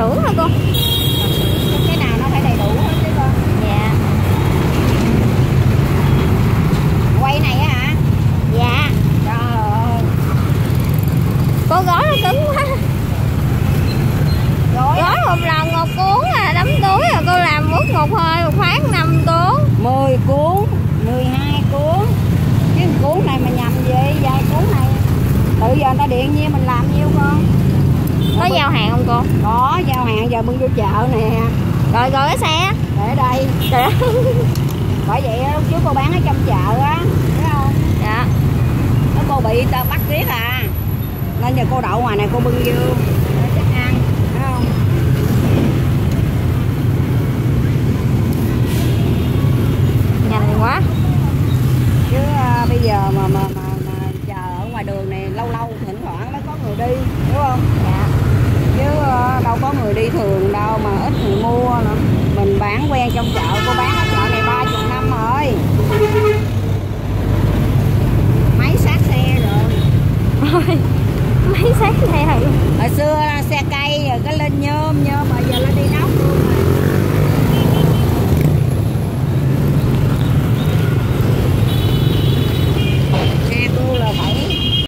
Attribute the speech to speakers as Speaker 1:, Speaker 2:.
Speaker 1: xưởng hả cô?
Speaker 2: Cái nào nó phải đầy đủ hết chứ cô?
Speaker 1: Dạ.
Speaker 2: Quay này á hả?
Speaker 1: Dạ.
Speaker 2: Trời ơi.
Speaker 1: Cô gói nó cứng quá.
Speaker 2: Gói, gói
Speaker 1: một lần một cuốn à đấm túi rồi cô làm mút một hơi một khoáng năm cuốn.
Speaker 2: 10 cuốn 12 cuốn. Chứ cuốn này mà nhầm gì vài cuốn này? Tự giờ người ta điện nhiêu mình làm nhiêu con có giao
Speaker 1: hàng không cô?
Speaker 2: Có giao hàng giờ bưng vô chợ nè.
Speaker 1: Rồi rồi cái xe
Speaker 2: để đây.
Speaker 1: Ơi.
Speaker 2: bởi vậy lúc trước cô bán ở trong chợ á thấy không?
Speaker 1: Dạ.
Speaker 2: Nó cô bị tao bắt riết à. Nên giờ cô đậu ngoài này cô bưng vô. Để chắc ăn thấy không?
Speaker 1: Nhanh quá.
Speaker 2: Chứ à, bây giờ mà mà mà, mà chờ ở ngoài đường này lâu lâu thỉnh thoảng mới có người đi đúng không?
Speaker 1: Dạ
Speaker 2: thường đâu mà ít người mua nữa. Mình bán quen trong chợ cô bán ở chợ này ba chục năm rồi. Máy sát xe rồi.
Speaker 1: Máy sát xe.
Speaker 2: Hồi xưa xe cây rồi cái lên nhôm nhôm bây giờ